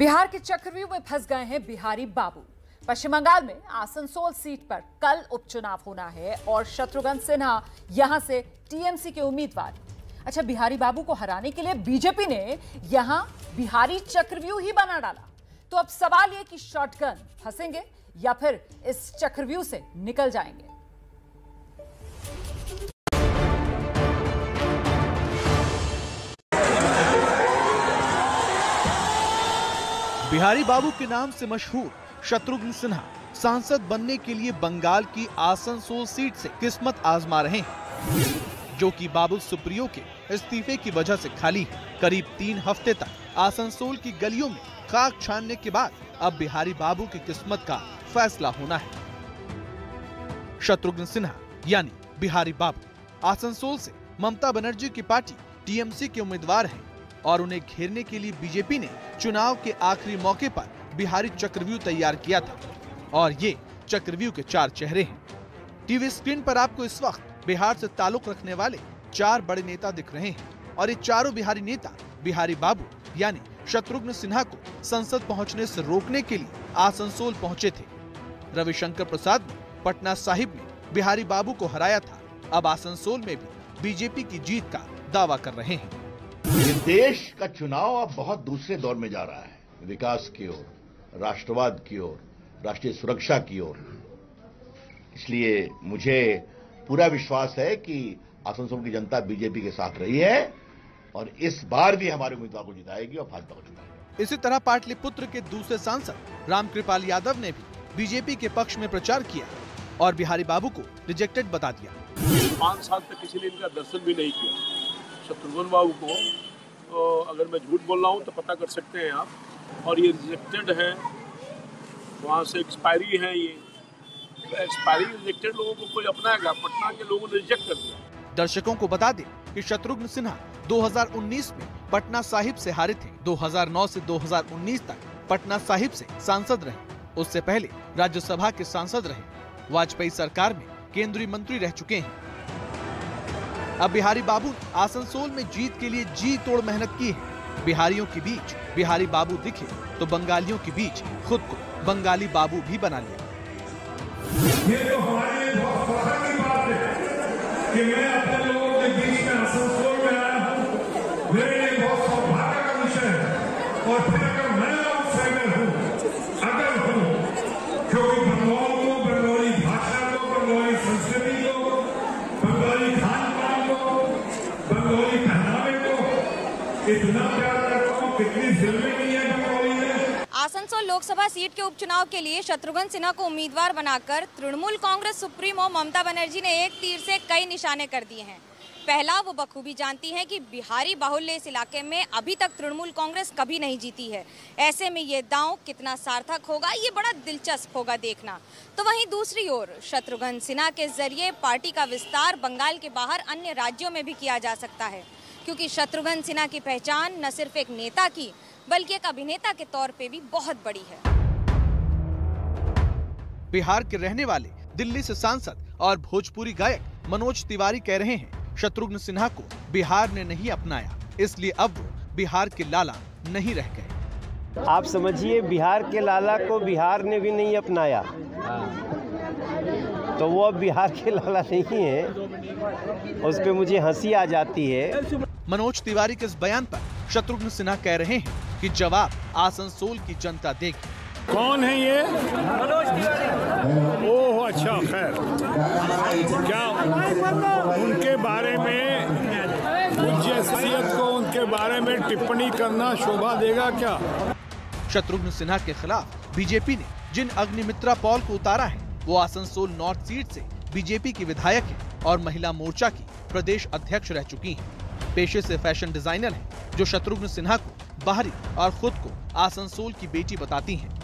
बिहार के चक्रव्यूह में फंस गए हैं बिहारी बाबू। पश्चिम बंगाल में आसनसोल सीट पर कल उपचुनाव होना है और शत्रुघ्न सिन्हा यहाँ से टीएमसी के उम्मीदवार। अच्छा बिहारी बाबू को हराने के लिए बीजेपी ने यहाँ बिहारी चक्रव्यूह ही बना डाला। तो अब सवाल यह कि शॉटगन फंसेंगे या फिर इस चक्रव्यूह से निकल जाएँगे? बिहारी बाबू के नाम से मशहूर शत्रुघ्न सिन्हा सांसद बनने के लिए बंगाल की आसनसोल सीट से किस्मत आजमा रहे हैं, जो कि बाबू सुप्रियो के इस्तीफे की वजह से खाली है। करीब तीन हफ़्ते तक आसनसोल की गलियों में खाक छानने के बाद अब बिहारी बाबू की किस्मत का फैसला होना है। शत्रुघ्न सिन्हा, यानी बिहारी बाबू, आसनसोल से ममता बनर्जी की पार्टी, टीएमसी के उम्मीदवार हैं। और उन्हें घेरने के लिए बीजेपी ने चुनाव के आखिरी मौके पर बिहारी चक्रव्यूह तैयार किया था। और ये चक्रव्यूह के चार चेहरे हैं। टीवी स्क्रीन पर आपको इस वक्त बिहार से ताल्लुक रखने वाले चार बड़े नेता दिख रहे हैं और ये चारों बिहारी नेता, बिहारी बाबू, यानी शत्रुघ्न सिन्हा को संसद पहुँचने से रोकने के लिए आसनसोल पहुँचे थे। रविशंकर प्रसाद ने पटना साहिब में बिहारी बाबू को हराया था। अब आसनसोल में भी बीजेपी की जीत का दावा कर रहे हैं। देश का चुनाव अब बहुत दूसरे दौर में जा रहा है। विकास की ओर राष्ट्रवाद की ओर राष्ट्रीय सुरक्षा की ओर। इसलिए मुझे पूरा विश्वास है कि आसनसोल की जनता बीजेपी के साथ रही है और इस बार भी हमारे उम्मीदवार को जिताएगी और भाजपा को जिताएगी। इसी तरह पाटलिपुत्र के दूसरे सांसद रामकृपाल यादव ने भी बीजेपी के पक्ष में प्रचार किया और बिहारी बाबू को रिजेक्टेड बता दिया। पाँच साल तक किसी ने इनका दर्शन भी नहीं किया। शत्रुघ्न बाबू को तो अगर मैं झूठ बोल रहा हूँ तो पता कर सकते हैं आप। और ये रिजेक्टेड है। वहाँ से एक्सपायरी है ये। एक्सपायरी रिजेक्टेड लोगों को कोई अपनाएगा? पटना के लोगों ने रिजेक्ट कर दिया। दर्शकों को बता दें कि शत्रुघ्न सिन्हा 2019 में पटना साहिब से हारे थे। 2009 से 2019 तक पटना साहिब से सांसद रहे। उससे पहले राज्यसभा के सांसद रहे। वाजपेयी सरकार में केंद्रीय मंत्री रह चुके हैं। अब बिहारी बाबू आसनसोल में जीत के लिए जी तोड़ मेहनत की है। बिहारियों के बीच बिहारी बाबू दिखे तो बंगालियों के बीच खुद को बंगाली बाबू भी बना लिया। ये तो हमारे लिए बहुत फख्र की बात है कि मैं अपने लोगों के बीच में आसनसोल में आया हूँ। मेरे लिए बहुत सौभाग्य का विषय है और फिर आसनसोल लोकसभा सीट के उपचुनाव के लिए शत्रुघ्न सिन्हा को उम्मीदवार बनाकर तृणमूल कांग्रेस सुप्रीमो ममता बनर्जी ने एक तीर से कई निशाने कर दिए हैं। पहला, वो बखूबी जानती हैं कि बिहारी बाहुल्य इस इलाके में अभी तक तृणमूल कांग्रेस कभी नहीं जीती है। ऐसे में ये दांव कितना सार्थक होगा, ये बड़ा दिलचस्प होगा देखना। तो वहीं दूसरी ओर, शत्रुघ्न सिन्हा के ज़रिए पार्टी का विस्तार बंगाल के बाहर अन्य राज्यों में भी किया जा सकता है। क्योंकि शत्रुघ्न सिन्हा की पहचान न सिर्फ़ एक नेता की बल्कि एक अभिनेता के तौर पे भी बहुत बड़ी है। बिहार के रहने वाले दिल्ली से सांसद और भोजपुरी गायक मनोज तिवारी कह रहे हैं शत्रुघ्न सिन्हा को बिहार ने नहीं अपनाया इसलिए अब वो बिहार के लाला नहीं रह गए। आप समझिए बिहार के लाला को बिहार ने भी नहीं अपनाया। तो वो अब बिहार के लाला नहीं है उस पर मुझे हँसी आ जाती है। मनोज तिवारी के इस बयान पर शत्रुघ्न सिन्हा कह रहे हैं कि जवाब आसनसोल की जनता देगी। कौन है ये? मनोज ओह अच्छा खैर। क्या उनके बारे में पूज्य शख्सियत को उनके बारे में टिप्पणी करना शोभा देगा क्या? शत्रुघ्न सिन्हा के खिलाफ बीजेपी ने जिन अग्निमित्रा पॉल को उतारा है वो आसनसोल नॉर्थ सीट से बीजेपी की विधायक है और महिला मोर्चा की प्रदेश अध्यक्ष रह चुकी हैं। पेशे से फ़ैशन डिज़ाइनर हैं, जो शत्रुघ्न सिन्हा को बाहरी और खुद को आसनसोल की बेटी बताती हैं।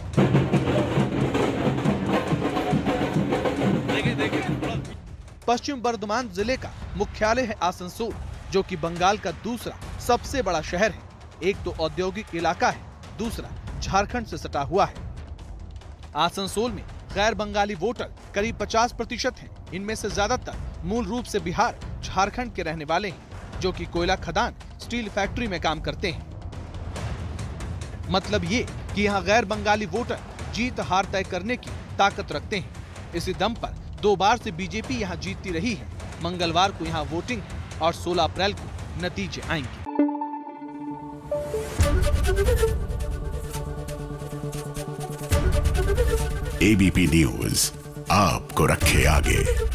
पश्चिम बर्धमान ज़िले का मुख्यालय है आसनसोल जो कि बंगाल का दूसरा सबसे बड़ा शहर है। एक तो औद्योगिक इलाका है दूसरा झारखंड से सटा हुआ है। आसनसोल में गैर बंगाली वोटर करीब 50 प्रतिशत हैं। इनमें से ज़्यादातर मूल रूप से बिहार झारखंड के रहने वाले हैं। जो कि कोयला खदान, स्टील फैक्ट्री में काम करते हैं। मतलब ये कि यहाँ गैर बंगाली वोटर जीत हार तय करने की ताकत रखते हैं। इसी दम पर दो बार से बीजेपी यहाँ जीतती रही है। मंगलवार को यहाँ वोटिंग और 16 अप्रैल को नतीजे आएँगे। एबीपी न्यूज़, आपको रखे आगे।